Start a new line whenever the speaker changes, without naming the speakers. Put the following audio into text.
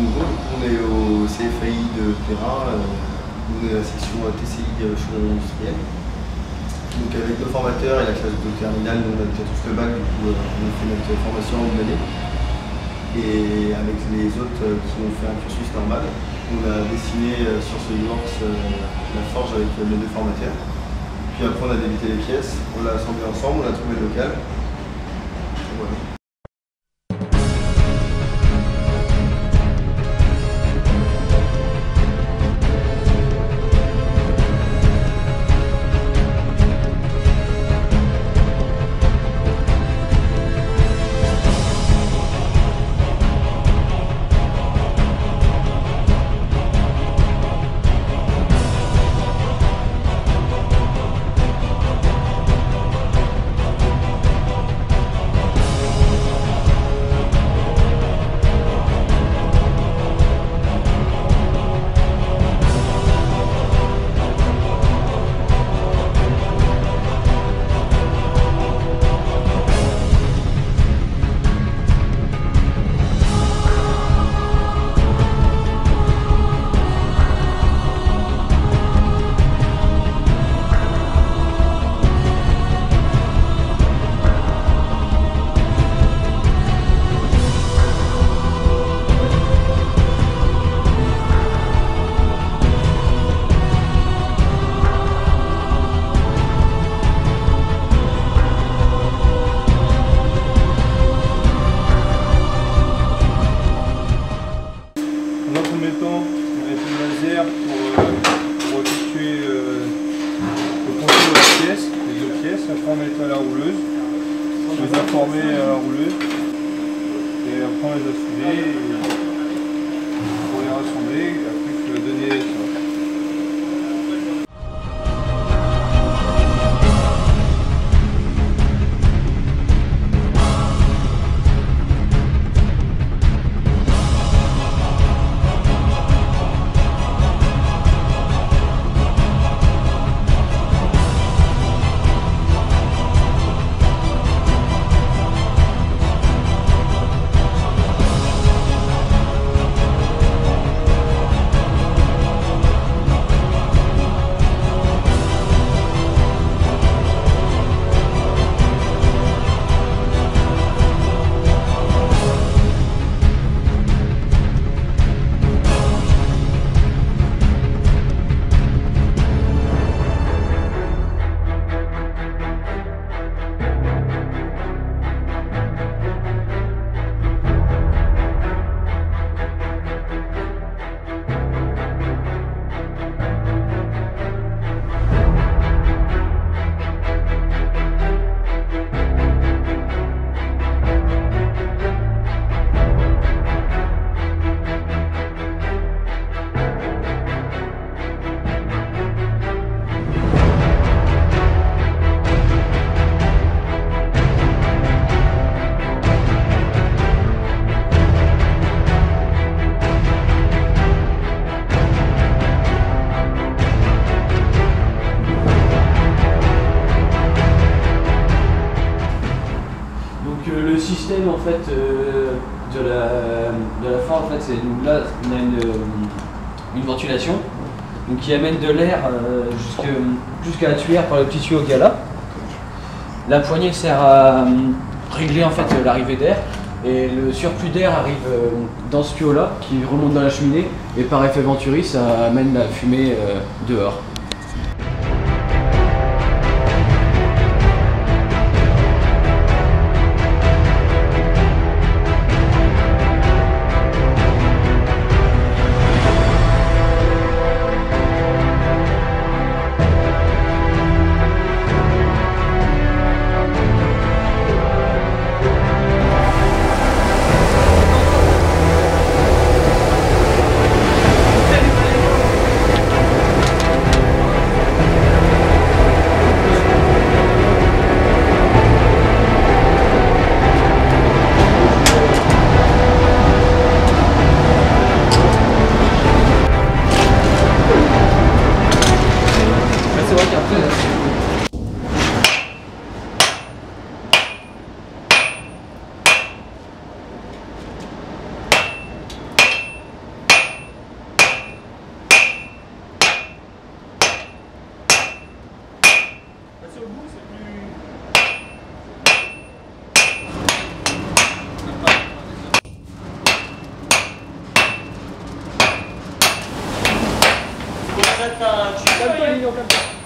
On est au CFAI de Perrin, euh, on est la section TCI Chaudron Industriel. Donc avec nos formateurs et la classe de terminale, on a déjà tous le bac, euh, on a fait notre formation en une année. Et avec les autres euh, qui ont fait un cursus normal, on a dessiné sur ce Works la forge avec les deux formateurs. Puis après on a débité les pièces, on l'a assemblé ensemble, on a trouvé le local.
Temps, on mettre le laser pour, euh, effectuer euh, le contour de la les deux pièces. Après, on met à la rouleuse. On les a formés à la rouleuse. Et après, on les a soudés et pour les rassembler. Et après, il donner ça.
Fait euh, de, la, de la forge, en fait, c'est là on a une, euh, une ventilation donc, qui amène de l'air euh, jusqu'à la tuyère par le petit tuyau Gala. La poignée sert à régler en fait l'arrivée d'air et le surplus d'air arrive dans ce tuyau là qui remonte dans la cheminée et par effet Venturi ça amène la fumée dehors. 那举证对
应就更
大。